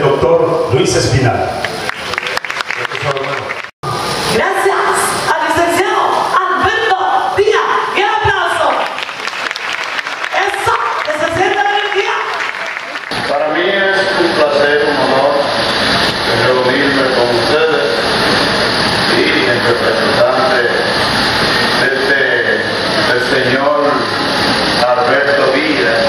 Doctor Luis Espinal. Gracias al licenciado Alberto Díaz. ¡Qué aplauso! ¡Eso es el centro energía! Para mí es un placer un honor reunirme con ustedes y el representante este señor Alberto Díaz.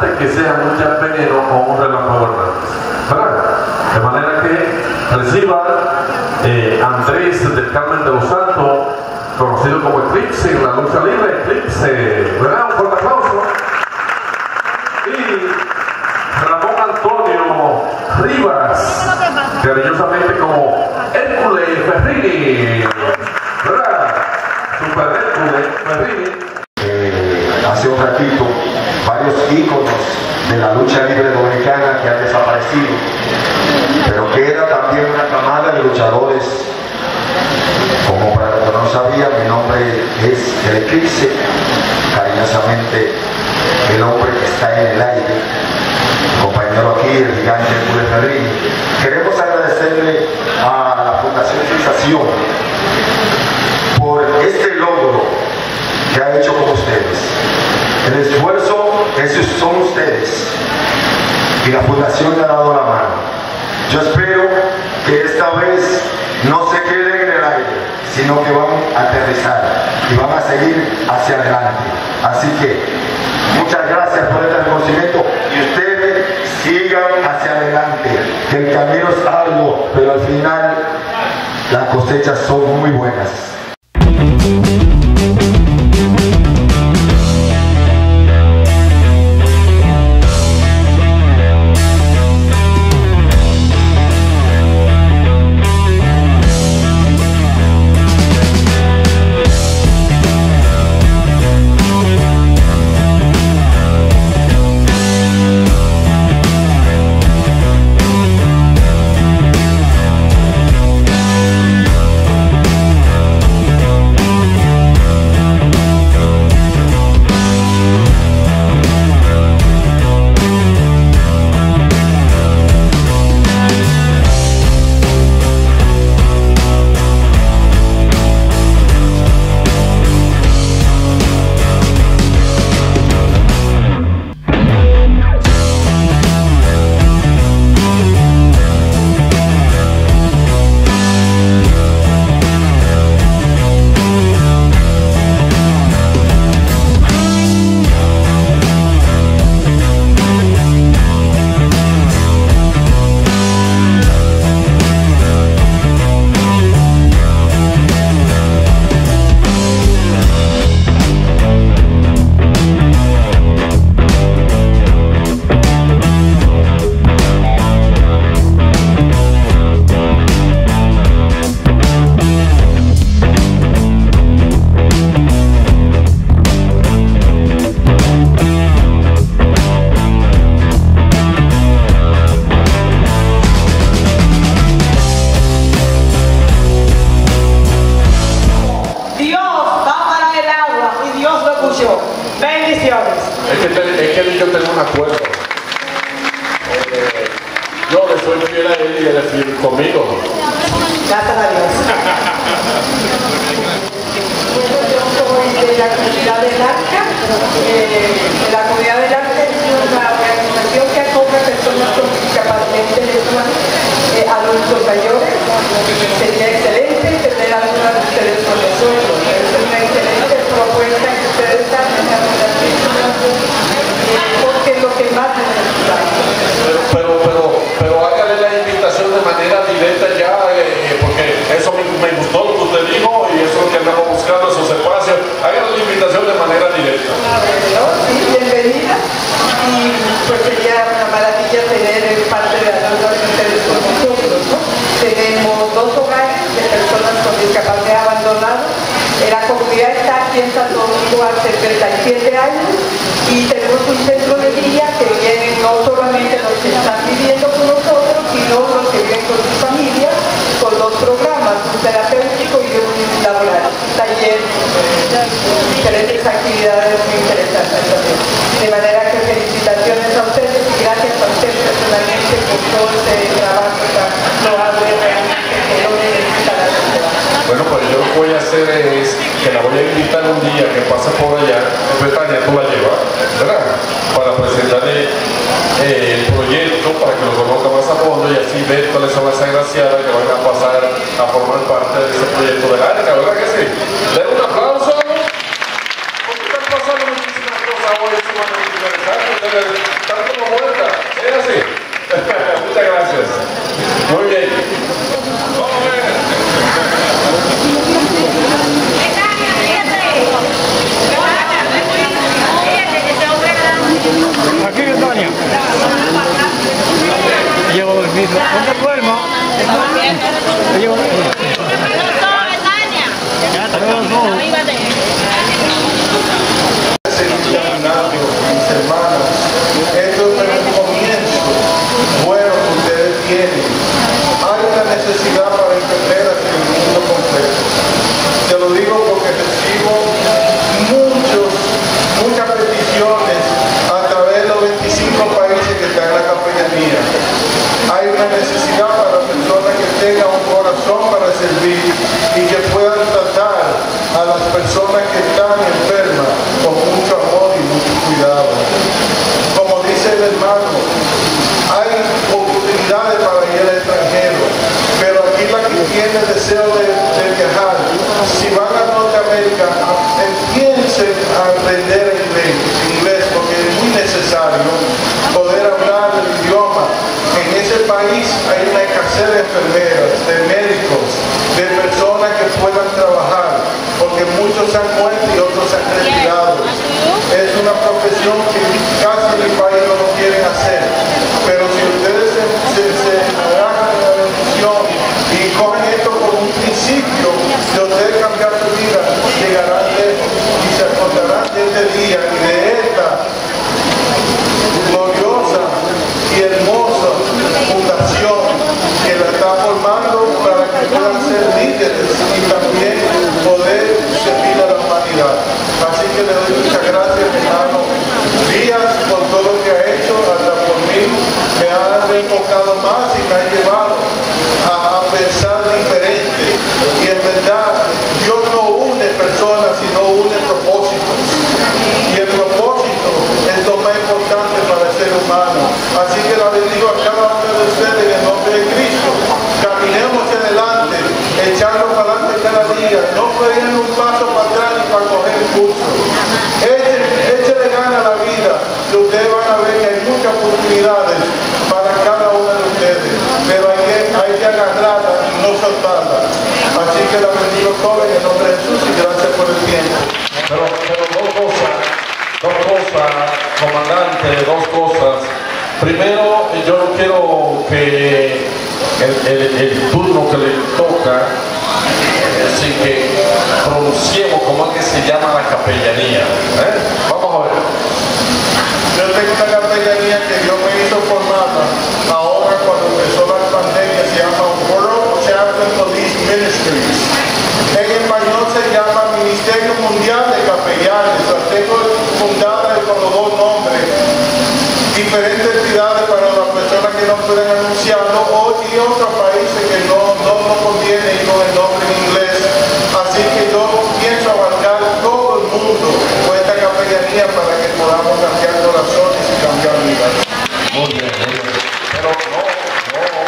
que sea un chat veneno o un relámpago ¿Verdad? De manera que reciban eh, Andrés del Carmen de los Santos, conocido como Eclipse la lucha libre, Eclipse, ¿verdad? Un fuerte aplauso. Y Ramón Antonio Rivas, cariñosamente como Hércules Ferrini, ¿verdad? Super Hércules Ferrini. Eh, hace un ratito la lucha libre dominicana que ha desaparecido, pero queda también una camada de luchadores. Como para los que no sabía, mi nombre es El Eclipse, cariñosamente el hombre que está en el aire, compañero aquí, el gigante Julio Ferrini. Queremos agradecerle a la Fundación Sensación y la fundación le ha dado la mano. Yo espero que esta vez no se queden en el aire, sino que van a aterrizar y van a seguir hacia adelante. Así que muchas gracias por este reconocimiento y ustedes sigan hacia adelante, que el camino es arduo, pero al final las cosechas son muy buenas. Eh, la comunidad del ARCA. La comunidad del ARCA es una organización que acoge personas con discapacidad intelectual, eh, adultos mayores. Sería excelente tener alguna de ustedes con nosotros. Es una excelente propuesta que ustedes están realizando eh, porque es lo que más necesitamos. Pero, pero, pero y tenemos un centro de día que vienen no solamente los que están viviendo con nosotros, sino los que viven con sus familias, con dos programas, un terapéutico y un laboral, un taller, diferentes actividades muy interesantes también. De manera que felicitaciones a ustedes y gracias a ustedes personalmente por todo este trabajo tan loable realmente que lo necesita la sociedad. Bueno, pues yo lo que voy a hacer es que la voy a invitar un día que pase por allá, Bretaña tú la llevas, ¿verdad? Para presentarle eh, el proyecto, para que lo conozca más a fondo y así ver cuáles son las agraciadas que van a pasar a formar parte de ese proyecto del ARCA, ¿verdad que sí? Den un aplauso. Porque están pasando muchísimas cosas hoy sumamente interesantes, están como muertas, ¿es así? Muchas gracias. Muy bien. Vamos a ver. Aquí Antonio. Llevo el mismo. ¿Dónde duermo? Llevo. Ya tenemos dos. seguir caminando, mis hermanos. Esto es un comienzo bueno que ustedes tienen. Hay una necesidad para enfermeras en el mundo completo. Te lo digo porque recibo muchos, muchas peticiones a través de los 25 países que están en la capellanía. Hay una necesidad para personas que tengan un corazón para servir y que puedan tratar a personas que están enfermas con mucho amor y mucho cuidado. Como dice el hermano, hay oportunidades para ir al extranjero, pero aquí la que tiene deseo de, de viajar, si van a Norteamérica, empiecen a aprender inglés, inglés porque es muy necesario poder hablar el idioma. En ese país hay una escasez de enfermeras, de médicos, de personas que puedan trabajar, porque muchos se han muerto Es. Una profesión que casi en el país no lo quieren hacer, pero si ustedes se, se, se la bendición y cogen esto como un principio de ustedes cambiar su vida, llegarán lejos y se acordarán de este día y de esta gloriosa y hermosa fundación que la está formando para que puedan ser líderes y también poder servir a la humanidad. Así que le doy muchas gracias, mi hermano Díaz, por todo lo que ha hecho, hasta por mí, me ha enfocado más y me ha llevado a, a pensar diferente. Y en verdad, Dios no une personas, sino une propósitos. Y el propósito es lo más importante para el ser humano. Así que la bendigo a cada uno de ustedes en el nombre de Cristo. Caminemos hacia adelante, echando para adelante cada día, no poniendo un paso para atrás ni para coger impulso. Echen, échenle gana a la vida, que ustedes van a ver que hay muchas oportunidades para cada uno de ustedes, pero hay que, hay que agarrarla y no Así que la bendigo todo en el nombre de Jesús y gracias por el tiempo. Pero, pero dos cosas, dos cosas, comandante, dos cosas. Primero, yo no quiero que el, el- el turno que le toca, así que pronunciemos cómo es que se llama la capellanía. ¿eh? Vamos a ver. Yo tengo una capellanía que Dios me hizo formada ahora cuando empezó la pandemia, se llama World Chaplain Police Ministries. En español se llama Ministerio Mundial de Capellanes. La tengo fundada con los dos nombres. Diferentes entidades para las personas que no pueden anunciarlo o y otros países que no, no, no conviene ir con el nombre en inglés. Así que yo pienso abarcar todo el mundo con esta capellanía para que podamos cambiar corazones y cambiar vidas. Muy bien, muy bien. Pero no, no, no.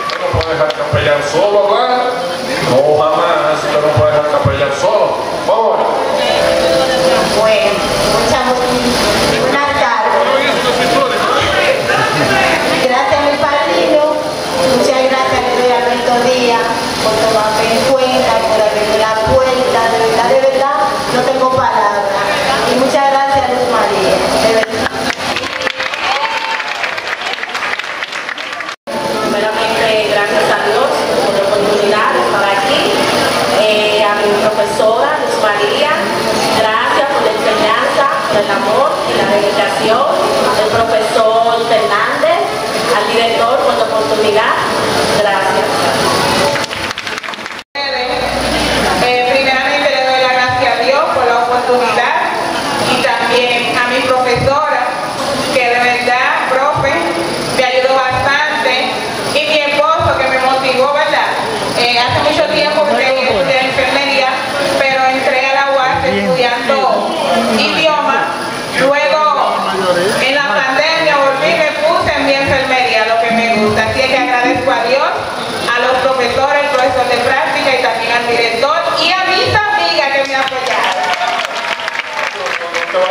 Usted no puede dejar capellar solo hablar. No, jamás. Usted no puede dejar capellar solo. Vamos a ver. Bueno, muchas buenas tardes. Gracias a mi padrino, muchas gracias le doy a Alberto Díaz por tomarme en cuenta, por abrirme la puerta, de verdad, de verdad, no tengo palabras. Y muchas gracias a Luz María, de verdad. Primeramente, gracias a Dios por la oportunidad de estar aquí, eh, a mi profesor el amor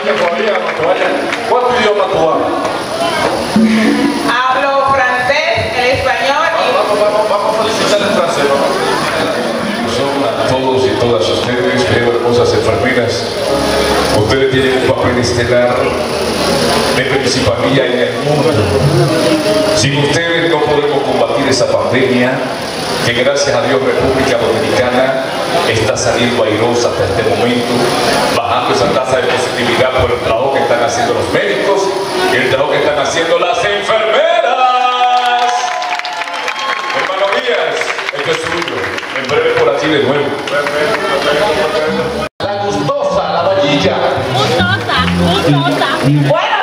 Vayas todavía, no te vayas. ¿Cuántos idiomas tú hablas? Hablo francés, el español y Vamos, vamos, vamos a felicitar en francés. Son a todos y todas ustedes, veo hermosas enfermeras. Ustedes tienen un papel estelar de principalía en el mundo. Sin ustedes no podemos combatir esa pandemia que gracias a Dios República Dominicana está saliendo airosa hasta este momento, bajando esa tasa de positividad por el trabajo que están haciendo los médicos y el trabajo que están haciendo las enfermeras. Hermano Díaz, esto es suyo. En breve por aquí de nuevo. Bueno,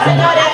señores,